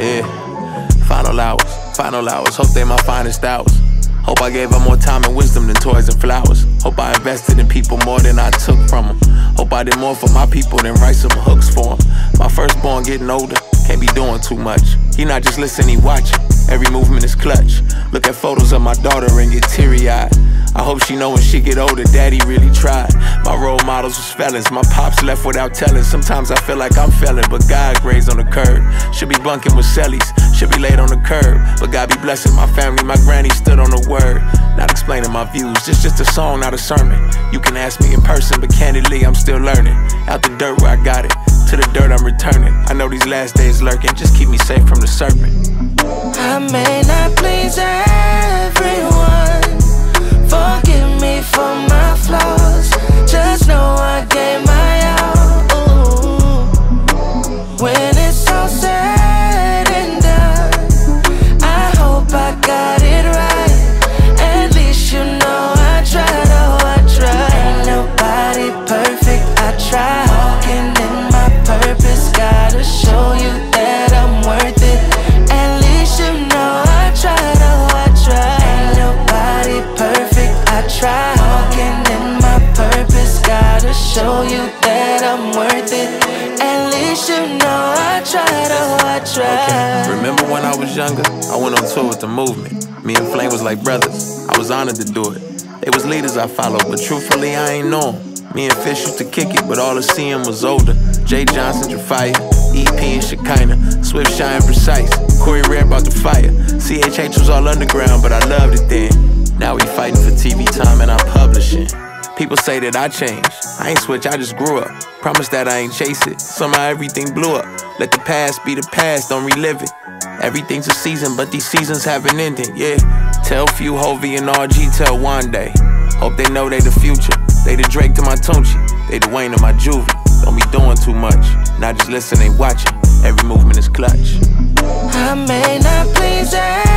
Yeah, final hours, final hours. Hope they my finest hours. Hope I gave her more time and wisdom than toys and flowers. Hope I invested in people more than I took from them. Hope I did more for my people than write some hooks for them. My firstborn getting older, can't be doing too much. He not just listening, he watching. Every movement is clutch. Look at photos of my daughter and get teary eyed. I hope she know when she get older, daddy really tried. My role models was felons, my pops left without telling. Sometimes I feel like I'm felon, but God grazed on the curb. Should be bunking with cellies, should be laid on the curb. But God be blessing my family, my granny stood on the word. Not explaining my views, it's just a song, not a sermon. You can ask me in person, but candidly, I'm still learning. Out the dirt where I got it, to the dirt I'm returning. I know these last days lurking, just keep me safe from the serpent. Show you that I'm worth it. At least you know Okay. Remember when I was younger? I went on tour with the movement. Me and Flame was like brothers. I was honored to do it. They was leaders I followed, but truthfully I ain't know. Me and Fish used to kick it, but all the CM was older. Jay Johnson, Japhia, EP and Shekinah, Swift Shine Precise, Corey Red about the fire. CHH was all underground, but I loved it then. Now we fighting for TV time and I'm publishing. People say that I changed. I ain't switch, I just grew up. Promise that I ain't chase it. Somehow everything blew up. Let the past be the past, don't relive it. Everything's a season, but these seasons haven't ended, yeah. Tell few Hulvey and RG, tell one day. Hope they know they the future. They the Drake to my Tunechi. They the Wayne to my Juvie. Don't be doing too much. Not just listen, listening, watching. Every movement is clutch. I may not please everyone.